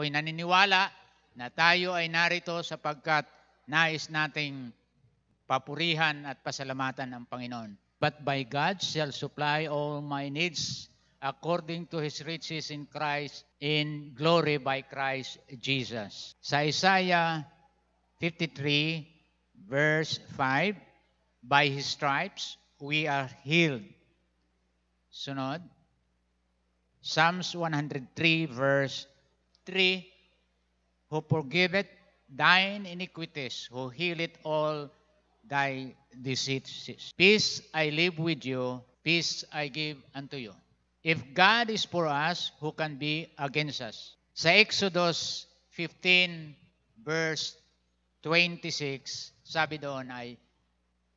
Ako'y naniniwala na tayo ay narito sapagkat nais nating papurihan at pasalamatan ang Panginoon. But by God shall supply all my needs according to His riches in Christ, in glory by Christ Jesus. Sa Isaiah 53, verse 5, By His stripes we are healed. Sunod. Psalms 103, verse 3, Who forgiveth thine iniquities, who healeth all thy diseases. Peace I live with you, peace I give unto you. If God is for us, who can be against us? Sa Exodus 15, verse 26, sabi doon ay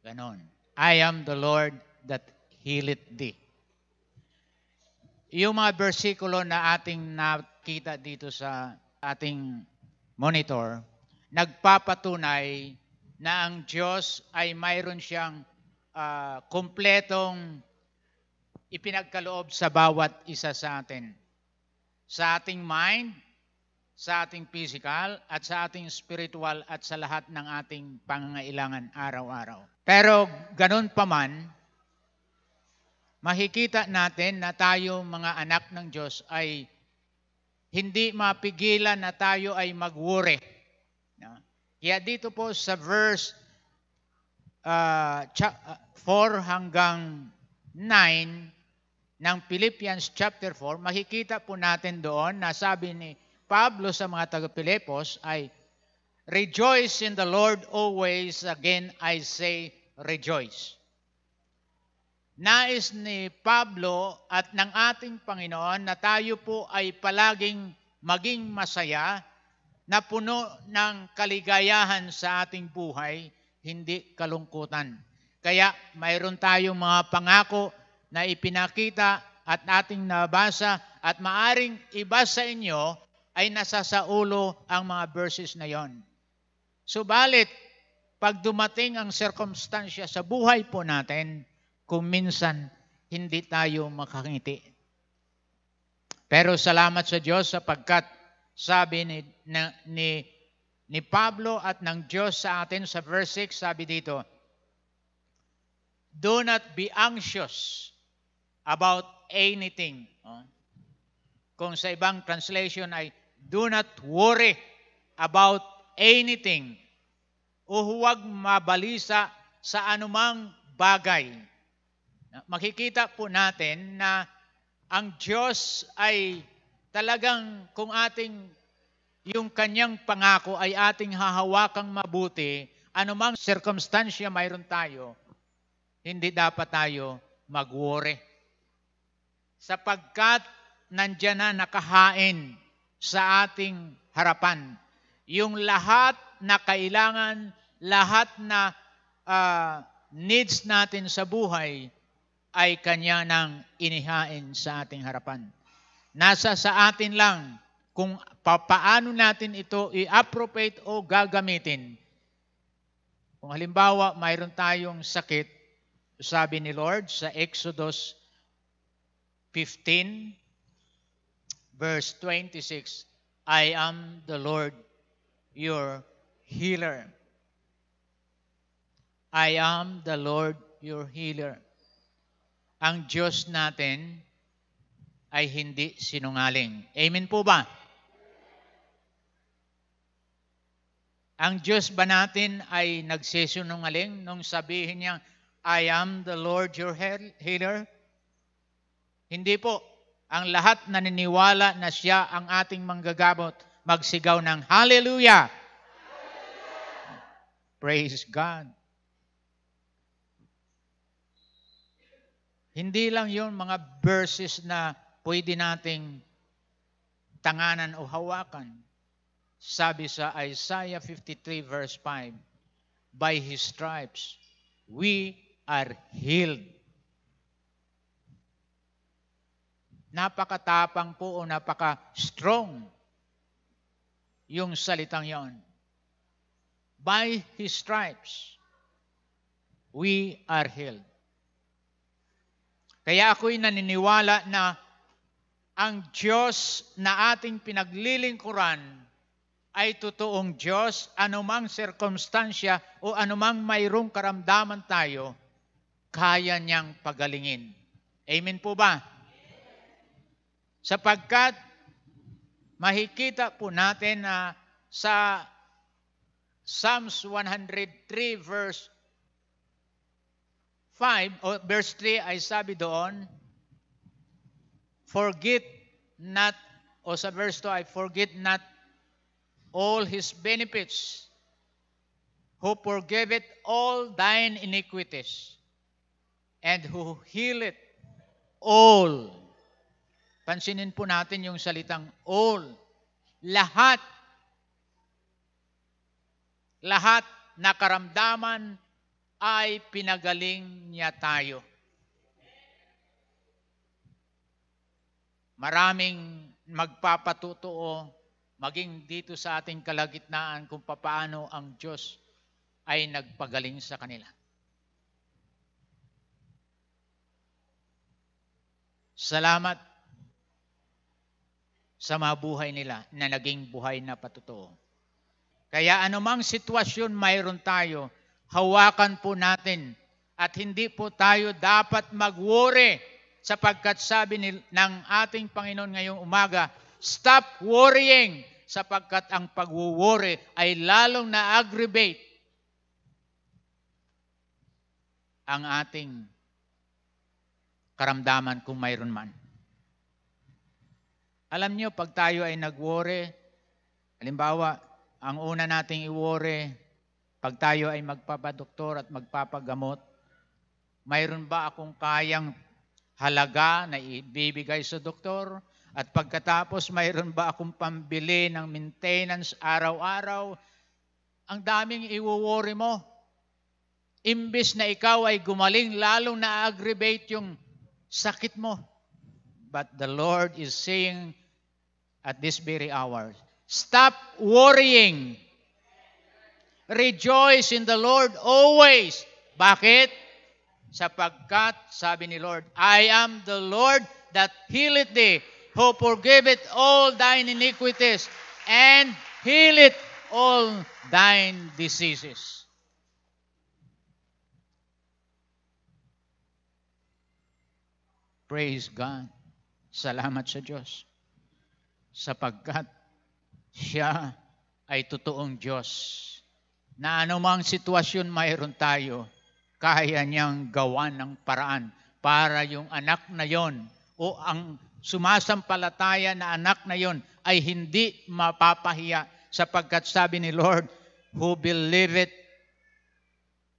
ganon. I am the Lord that healeth thee. Yung mga versikulo na ating nakita dito sa ating monitor, nagpapatunay na ang Diyos ay mayroon siyang uh, kumpletong ipinagkaloob sa bawat isa sa atin. Sa ating mind, sa ating physical, at sa ating spiritual, at sa lahat ng ating pangangailangan araw-araw. Pero ganun pa man, makikita natin na tayo mga anak ng Diyos ay hindi mapigilan na tayo ay mag-worry. Kaya dito po sa verse uh, 4 hanggang 9 ng Philippians chapter 4, makikita po natin doon na sabi ni Pablo sa mga taga-Pilipos ay, Rejoice in the Lord always. Again, I say, rejoice. Nais ni Pablo at ng ating Panginoon na tayo po ay palaging maging masaya na puno ng kaligayahan sa ating buhay, hindi kalungkutan. Kaya mayroon tayong mga pangako na ipinakita at ating nabasa at maaring iba sa inyo ay nasa sa ulo ang mga verses na yon. Subalit, pag dumating ang circumstansya sa buhay po natin, kung minsan hindi tayo makangiti. Pero salamat sa Diyos sapagkat sabi ni, na, ni, ni Pablo at ng Diyos sa atin sa verse 6, sabi dito, Do not be anxious about anything. Oh. Kung sa ibang translation ay, Do not worry about anything. O huwag mabalisa sa anumang bagay makikita po natin na ang Diyos ay talagang kung ating yung kanyang pangako ay ating hahawakang mabuti, anumang circumstansya mayroon tayo, hindi dapat tayo mag-worry. Sapagkat nandyan na nakahain sa ating harapan yung lahat na kailangan, lahat na uh, needs natin sa buhay, ay kanya nang inihain sa ating harapan. Nasa sa atin lang kung paano natin ito i-appropriate o gagamitin. Kung halimbawa, mayroon tayong sakit, sabi ni Lord sa Exodus 15, verse 26, I am the Lord your healer. I am the Lord your healer ang Diyos natin ay hindi sinungaling. Amen po ba? Ang Diyos ba natin ay nagsisinungaling nung sabihin niya, I am the Lord your healer? Hindi po. Ang lahat naniniwala na siya ang ating manggagabot, magsigaw ng Hallelujah! Hallelujah! Praise God! Hindi lang yon mga verses na pwede nating tanganan o hawakan. Sabi sa Isaiah 53 verse 5, By His stripes, we are healed. Napakatapang po o napaka-strong yung salitang yon. By His stripes, we are healed. Kaya ako'y naniniwala na ang Diyos na ating pinaglilingkuran ay totoong Diyos, anumang sirkumstansya o anumang mayroong karamdaman tayo, kaya niyang pagalingin. Amen po ba? Sapagkat makikita po natin na sa Psalms 103 verse 5 o verse 3 ay sabi doon, forget not, o sa verse 2 ay forget not all his benefits, who forgiveth all thine iniquities, and who healeth all. Pansinin po natin yung salitang all. Lahat. Lahat na karamdaman ay pinagaling niya tayo. Maraming magpapatutuo maging dito sa ating kalagitnaan kung papaano ang Diyos ay nagpagaling sa kanila. Salamat sa mga buhay nila na naging buhay na patutuo. Kaya anumang sitwasyon mayroon tayo, hawakan po natin at hindi po tayo dapat mag-worry sapagkat sabi ni, ng ating Panginoon ngayong umaga, stop worrying sapagkat ang pag-worry ay lalong na-aggravate ang ating karamdaman kung mayroon man. Alam niyo, pag tayo ay nag-worry, halimbawa, ang una nating i-worry, pag tayo ay magpapadoktor at magpapagamot, mayroon ba akong kayang halaga na ibibigay sa doktor? At pagkatapos, mayroon ba akong pambili ng maintenance araw-araw? Ang daming iwo-worry mo. Imbis na ikaw ay gumaling, lalong na-aggravate yung sakit mo. But the Lord is saying at this very hour, stop worrying Rejoice in the Lord always. Bakit? Sapagkat, sabi ni Lord, I am the Lord that healeth thee, who forgiveth all thine iniquities, and healeth all thine diseases. Praise God. Salamat sa Diyos. Sapagkat siya ay totoong Diyos na anumang sitwasyon mayroon tayo, kaya niyang gawan ng paraan para yung anak na yon o ang sumasampalataya na anak na yon ay hindi mapapahiya sapagkat sabi ni Lord, who believeth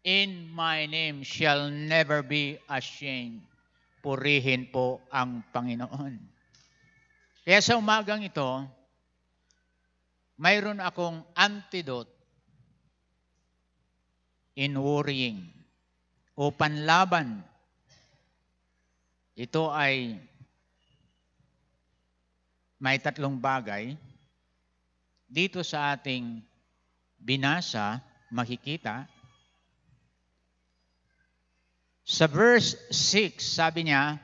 in my name shall never be ashamed. Purihin po ang Panginoon. Kaya sa umagang ito, mayroon akong antidote in worrying o panlaban. Ito ay may tatlong bagay. Dito sa ating binasa, makikita, sa verse 6, sabi niya,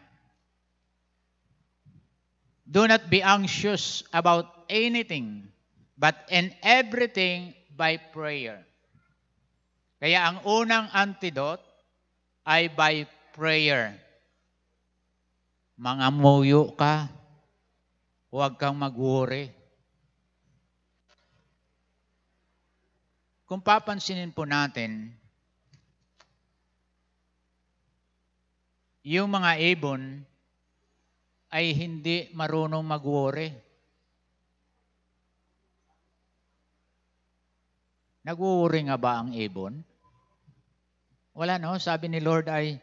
Do not be anxious about anything, but in everything by prayer kaya ang unang antidote ay by prayer. Mga muyo ka, huwag kang mag-worry. Kung papansinin po natin, yung mga ibon ay hindi marunong mag-worry. Nag-worry nga ba ang ibon? Wala no, sabi ni Lord ay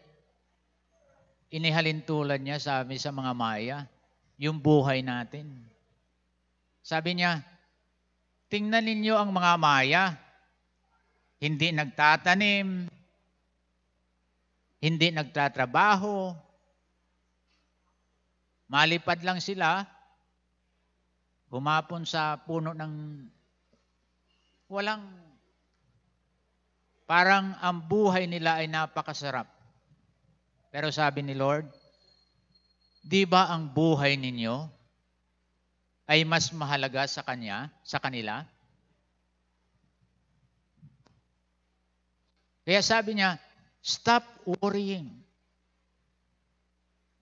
inihalintulad niya sabi sa mga Maya, yung buhay natin. Sabi niya, tingnan ninyo ang mga Maya, hindi nagtatanim, hindi nagtatrabaho, malipad lang sila, humapon sa puno ng walang Parang ang buhay nila ay napakasarap. Pero sabi ni Lord, di ba ang buhay ninyo ay mas mahalaga sa kanya, sa kanila? Kaya sabi niya, stop worrying.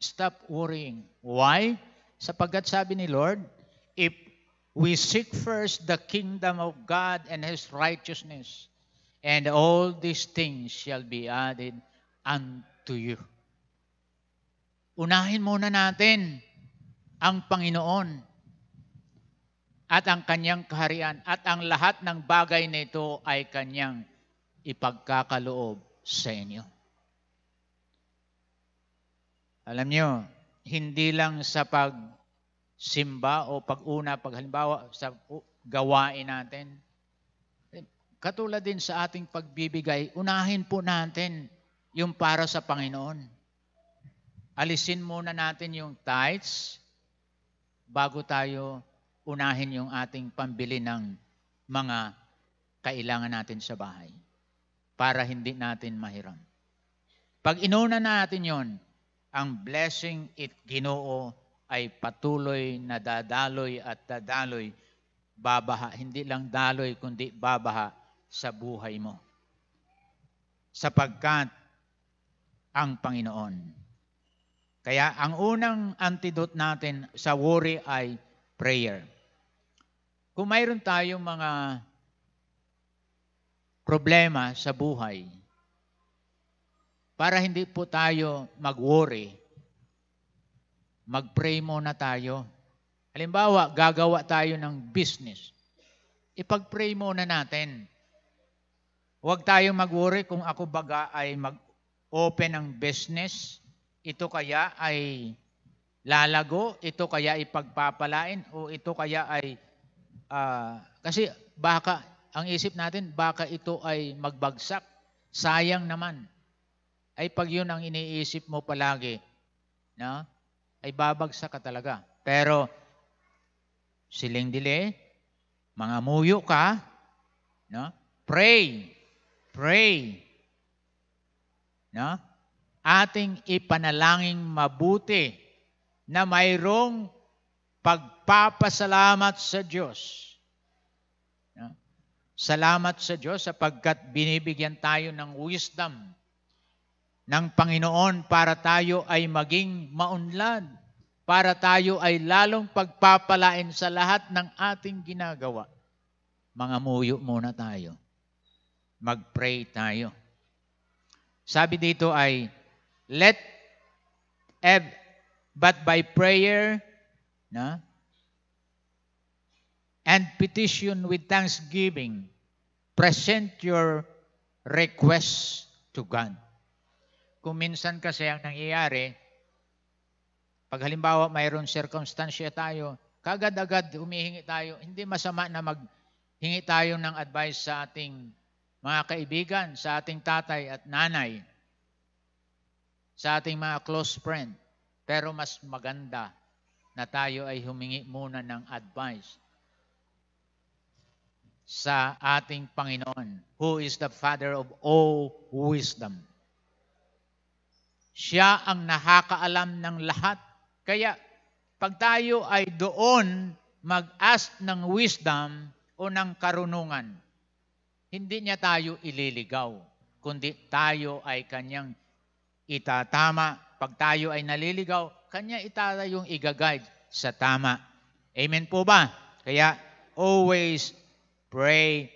Stop worrying. Why? Sapagkat sabi ni Lord, if we seek first the kingdom of God and His righteousness, and all these things shall be added unto you. Unahin muna natin ang Panginoon at ang kanyang kaharian at ang lahat ng bagay na ito ay kanyang ipagkakaloob sa inyo. Alam nyo, hindi lang sa pagsimba o pag-una, paghalimbawa sa gawain natin, katulad din sa ating pagbibigay, unahin po natin yung para sa Panginoon. Alisin muna natin yung tithes bago tayo unahin yung ating pambili ng mga kailangan natin sa bahay para hindi natin mahiram. Pag inuna natin yon, ang blessing it ginoo ay patuloy na dadaloy at dadaloy, babaha, hindi lang daloy kundi babaha sa buhay mo. Sapagkat ang Panginoon. Kaya ang unang antidote natin sa worry ay prayer. Kung mayroon tayong mga problema sa buhay, para hindi po tayo mag-worry, mag-pray muna tayo. Halimbawa, gagawa tayo ng business. Ipag-pray muna natin. Huwag tayo mag-worry kung ako baga ay mag-open ng business. Ito kaya ay lalago, ito kaya ay pagpapalain, o ito kaya ay, uh, kasi baka, ang isip natin, baka ito ay magbagsak. Sayang naman ay pag yun ang iniisip mo palagi, no? ay babagsak ka talaga. Pero, siling dili, mga muyo ka, no? pray, pray, no? ating ipanalangin mabuti na mayroong pagpapasalamat sa Diyos. No? Salamat sa Diyos sapagkat binibigyan tayo ng wisdom ng Panginoon para tayo ay maging maunlad, para tayo ay lalong pagpapalain sa lahat ng ating ginagawa. Mga muyo muna tayo. Mag-pray tayo. Sabi dito ay, let ev, but by prayer, na, and petition with thanksgiving, present your requests to God. Kung minsan kasi ang nangyayari, pag halimbawa mayroon circumstansya tayo, kagad-agad humihingi tayo, hindi masama na maghingi tayo ng advice sa ating mga kaibigan, sa ating tatay at nanay, sa ating mga close friend. Pero mas maganda na tayo ay humingi muna ng advice sa ating Panginoon, who is the Father of all wisdom. Siya ang nakakaalam ng lahat. Kaya pag tayo ay doon mag-ask ng wisdom o ng karunungan, hindi niya tayo ililigaw, kundi tayo ay kanyang itatama. Pag tayo ay naliligaw, kanya itata yung igaguide sa tama. Amen po ba? Kaya always pray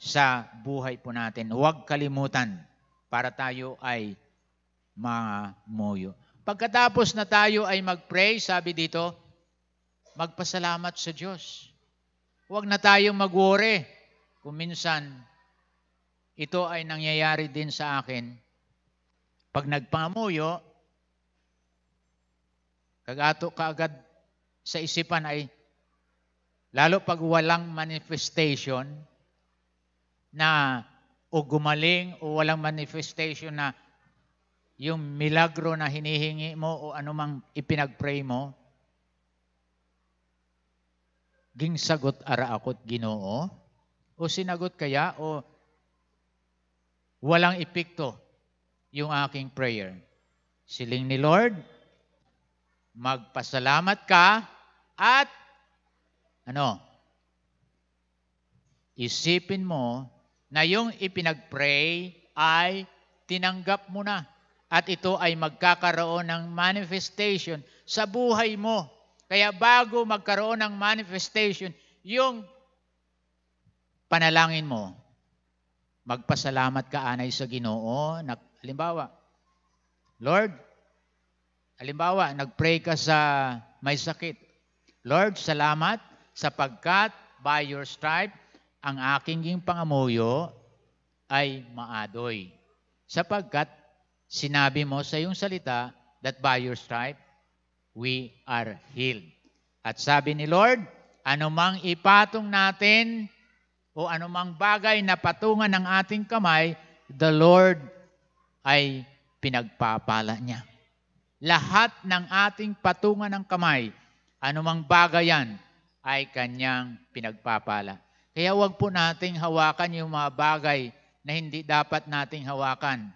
sa buhay po natin. Huwag kalimutan para tayo ay mga moyo. Pagkatapos na tayo ay mag-pray, sabi dito, magpasalamat sa Diyos. Huwag na tayong mag-worry. Kung minsan, ito ay nangyayari din sa akin. Pag nagpangamuyo, kagato kaagad sa isipan ay, lalo pag walang manifestation na o gumaling o walang manifestation na yung milagro na hinihingi mo o anumang ipinagpray mo, ging sagot ara ako't ginoo? O sinagot kaya o walang epekto yung aking prayer? Siling ni Lord, magpasalamat ka At, ano, isipin mo na yung ipinag-pray ay tinanggap mo na. At ito ay magkakaroon ng manifestation sa buhay mo. Kaya bago magkaroon ng manifestation, yung panalangin mo, magpasalamat ka anay sa ginoo. Na, halimbawa, Lord, halimbawa, nag-pray ka sa may sakit. Lord, salamat sapagkat by your stripe, ang aking pangamuyo ay maadoy. Sapagkat sinabi mo sa iyong salita that by your stripe, we are healed. At sabi ni Lord, anumang ipatong natin o anumang bagay na patungan ng ating kamay, the Lord ay pinagpapala niya. Lahat ng ating patungan ng kamay, anumang bagay yan, ay kanyang pinagpapala. Kaya wag po nating hawakan yung mga bagay na hindi dapat nating hawakan.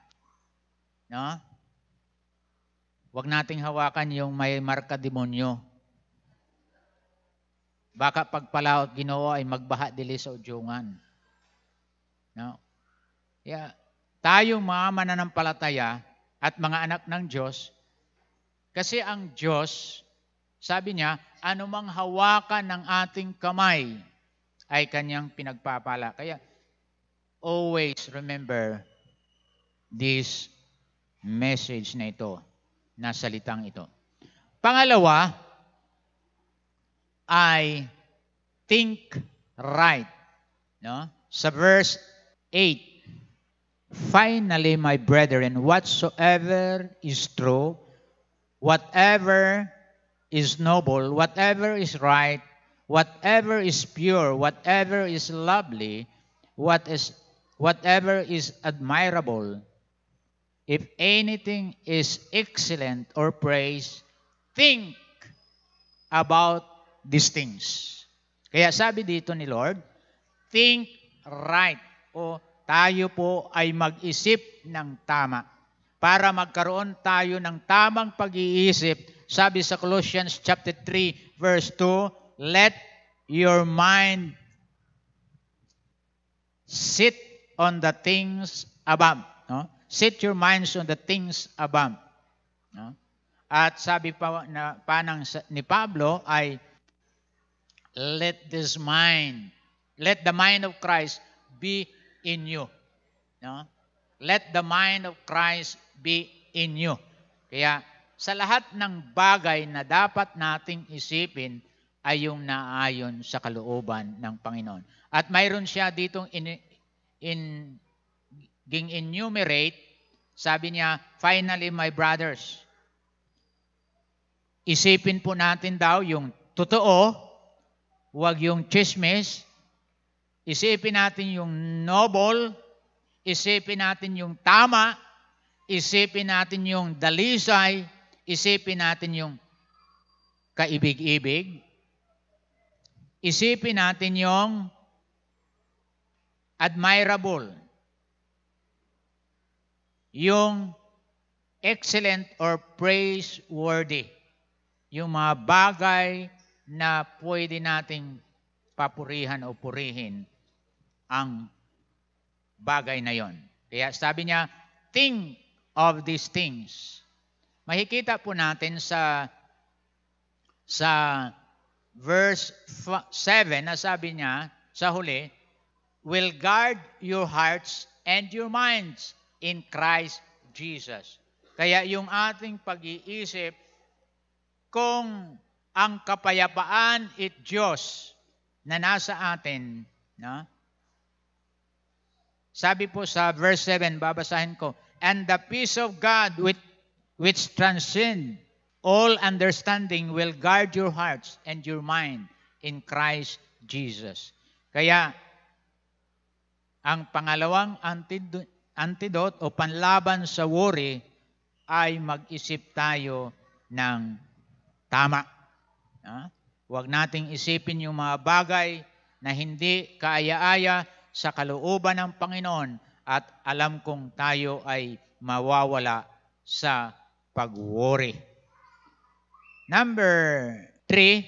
No? Huwag nating hawakan yung may marka demonyo. Baka pagpalaot ginoo ay magbaha dili sa udyungan. No? Yeah. Tayong mga mananampalataya at mga anak ng Diyos, kasi ang Diyos, sabi niya, anumang hawakan ng ating kamay ay kanyang pinagpapala. Kaya, always remember this message na ito, na salitang ito. Pangalawa, I think right. No? Sa verse 8, Finally, my brethren, whatsoever is true, whatever is noble, whatever is right, whatever is pure, whatever is lovely, what is, whatever is admirable, If anything is excellent or praise, think about these things. Kaya sabi dito ni Lord, think right. O tayo po ay mag-isip ng tama. Para magkaroon tayo ng tamang pag-iisip, sabi sa Colossians chapter 3 verse 2, let your mind sit on the things above. No? Set your minds on the things above. No? At sabi pa, na, pa ng, ni Pablo ay, let this mind, let the mind of Christ be in you. No? Let the mind of Christ be in you. Kaya sa lahat ng bagay na dapat nating isipin ay yung naayon sa kalooban ng Panginoon. At mayroon siya ditong in, in ging enumerate, sabi niya, finally my brothers, isipin po natin daw yung totoo, huwag yung chismis, isipin natin yung noble, isipin natin yung tama, isipin natin yung dalisay, isipin natin yung kaibig-ibig, isipin natin yung admirable, yung excellent or praiseworthy. Yung mga bagay na pwede nating papurihan o purihin ang bagay na yon. Kaya sabi niya, think of these things. Makikita po natin sa sa verse 7 na sabi niya sa huli, will guard your hearts and your minds in Christ Jesus. Kaya yung ating pag-iisip, kung ang kapayapaan it Diyos na nasa atin, no? sabi po sa verse 7, babasahin ko, And the peace of God with, which transcend all understanding will guard your hearts and your mind in Christ Jesus. Kaya, ang pangalawang antidote o panlaban sa worry ay mag-isip tayo ng tama. Ha? Huwag nating isipin yung mga bagay na hindi kaaya-aya sa kalooban ng Panginoon at alam kong tayo ay mawawala sa pag-worry. Number three,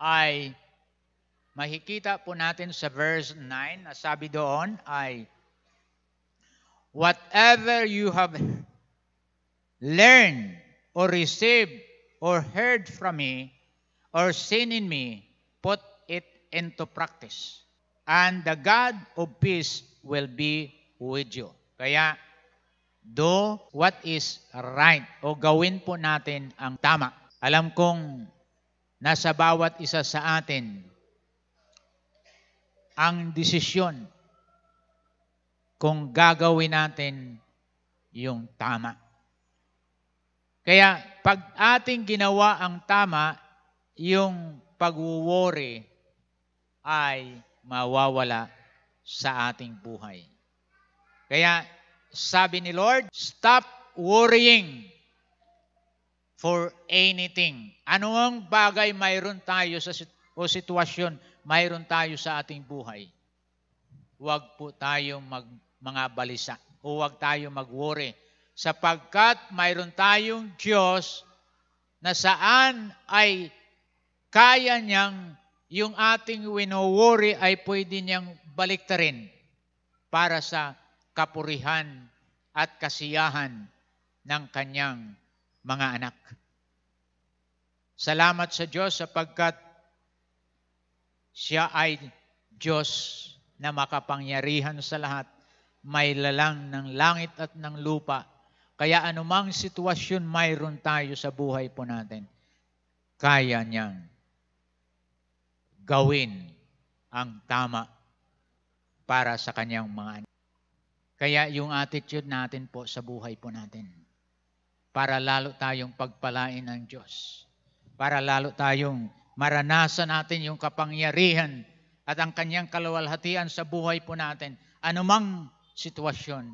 ay makikita po natin sa verse 9 na sabi doon ay whatever you have learned or received or heard from me or seen in me, put it into practice. And the God of peace will be with you. Kaya, do what is right o gawin po natin ang tama. Alam kong nasa bawat isa sa atin ang desisyon kung gagawin natin yung tama. Kaya pag ating ginawa ang tama, yung pag-worry ay mawawala sa ating buhay. Kaya sabi ni Lord, stop worrying for anything. Ano ang bagay mayroon tayo sa sit- o sitwasyon mayroon tayo sa ating buhay? Huwag po tayo mag, mga balisa o huwag tayo mag-worry sapagkat mayroon tayong Diyos na saan ay kaya niyang yung ating wino-worry ay pwede niyang baliktarin para sa kapurihan at kasiyahan ng kanyang mga anak. Salamat sa Diyos sapagkat siya ay Diyos na makapangyarihan sa lahat, may lalang ng langit at ng lupa. Kaya anumang sitwasyon mayroon tayo sa buhay po natin, kaya niyang gawin ang tama para sa kanyang mga anak. Kaya yung attitude natin po sa buhay po natin, para lalo tayong pagpalain ng Diyos, para lalo tayong maranasan natin yung kapangyarihan at ang kanyang kaluwalhatian sa buhay po natin. Anumang sitwasyon,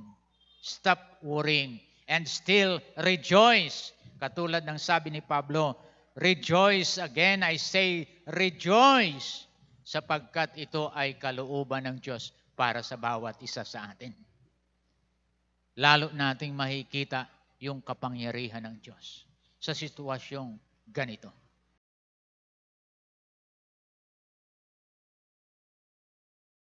stop worrying and still rejoice. Katulad ng sabi ni Pablo, rejoice again, I say rejoice sapagkat ito ay kalooban ng Diyos para sa bawat isa sa atin. Lalo nating makikita yung kapangyarihan ng Diyos sa sitwasyong ganito.